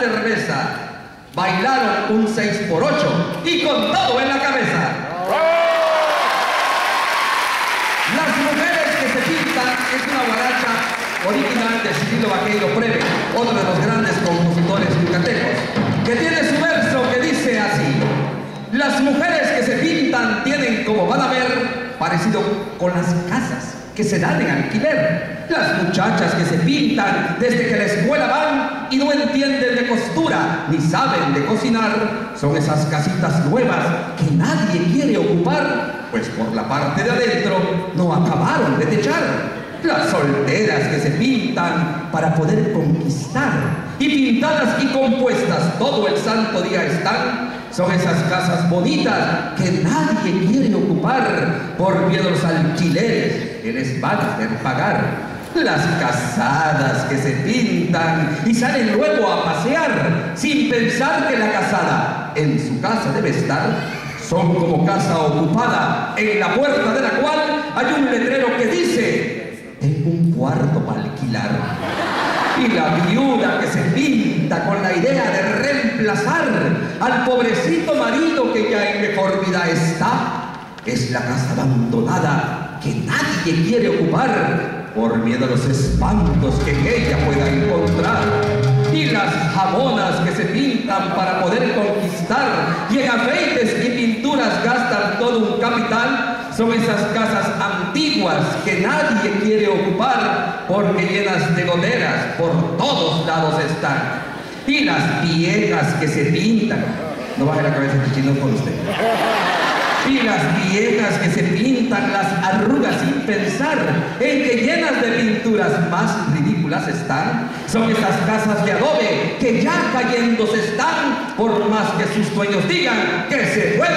cerveza. Bailaron un 6 por 8 y con todo en la cabeza. Las mujeres que se pintan es una guaracha original de Cirilo Vaqueiro Preve, otro de los grandes compositores yucatecos, que tiene su verso que dice así. Las mujeres que se pintan tienen, como van a ver, parecido con las casas que se dan en alquiler. Las muchachas que se pintan desde que la escuela van y no entienden de costura ni saben de cocinar, son esas casitas nuevas que nadie quiere ocupar, pues por la parte de adentro no acabaron de techar. Las solteras que se pintan para poder conquistar y pintadas y compuestas todo el santo día están son esas casas bonitas que nadie quiere ocupar por miedo a los alquileres que les van a hacer pagar. Las casadas que se pintan y salen luego a pasear sin pensar que la casada en su casa debe estar. Son como casa ocupada en la puerta de la cual hay un letrero que dice, tengo un cuarto para alquilar. Y la viuda que se pinta con la idea de reemplazar al pobrecito marido que ya en mejor vida está, es la casa abandonada que nadie quiere ocupar por miedo a los espantos que ella pueda encontrar. Y las jamonas que se pintan para poder conquistar y en afeites y pinturas gastan todo un capital son esas casas antiguas que nadie quiere ocupar porque llenas de goteras por todos lados están. Y las viejas que se pintan. No baje la cabeza, chino con usted. Y las viejas que se pintan las arrugas sin pensar en que llenas de pinturas más ridículas están. Son esas casas de adobe que ya cayéndose están por más que sus dueños digan que se puede